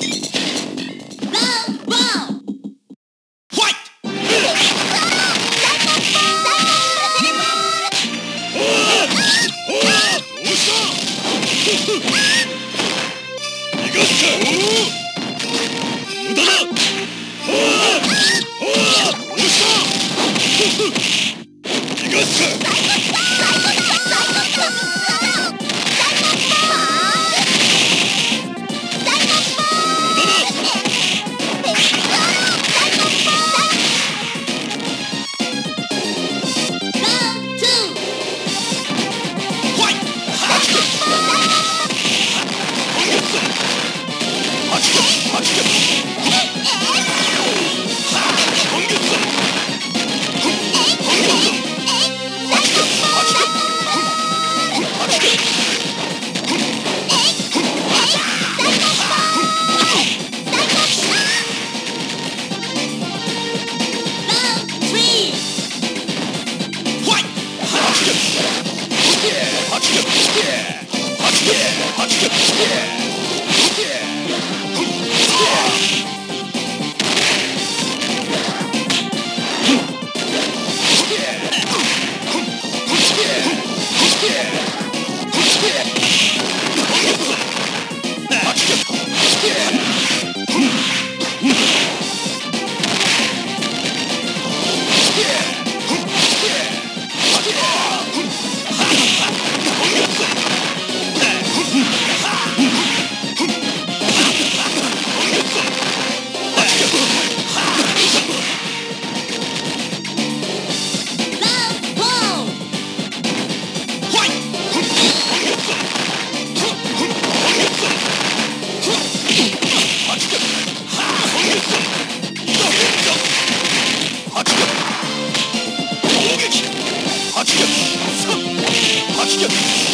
Let's go! Yeah. Christian.